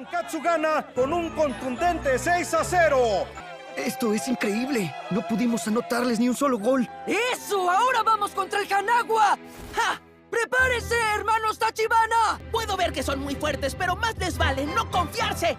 Nankatsu gana con un contundente 6 a 0. Esto es increíble. No pudimos anotarles ni un solo gol. ¡Eso! ¡Ahora vamos contra el Hanagua! ¡Ja! ¡Prepárense, hermanos Tachibana! Puedo ver que son muy fuertes, pero más les vale no confiarse.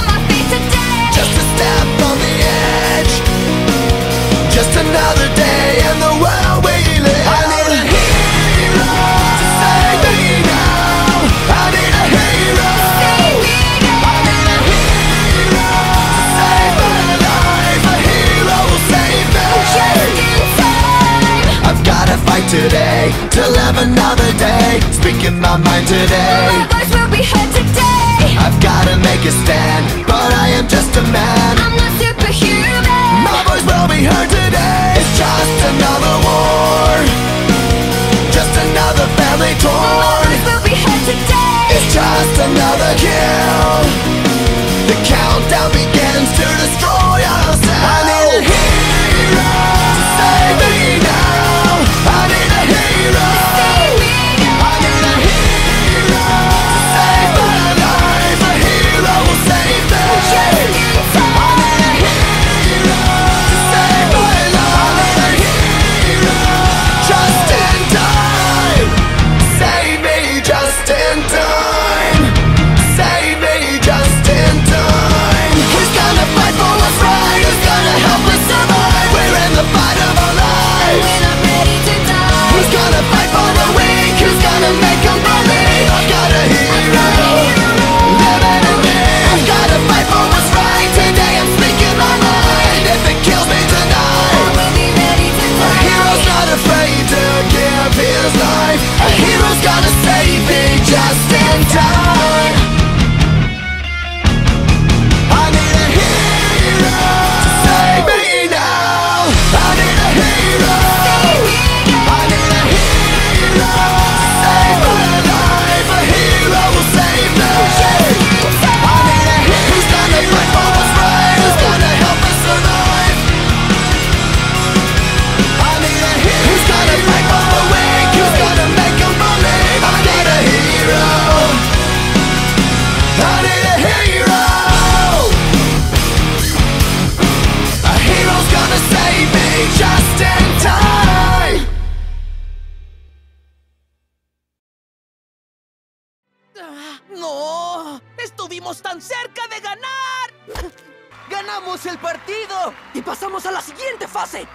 Live another day. Speaking my mind today. My voice will be heard today. I've gotta make a stand, but I am just a man. ¡No! ¡Estuvimos tan cerca de ganar! ¡Ganamos el partido! ¡Y pasamos a la siguiente fase!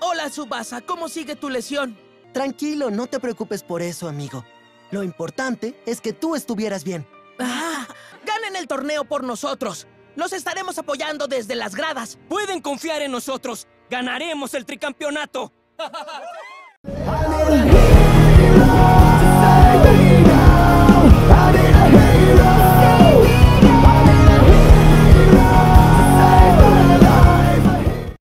Hola, Subasa, ¿cómo sigue tu lesión? Tranquilo, no te preocupes por eso, amigo. Lo importante es que tú estuvieras bien. ¡Ah! ¡Ganen el torneo por nosotros! Los estaremos apoyando desde las gradas. Pueden confiar en nosotros. Ganaremos el tricampeonato.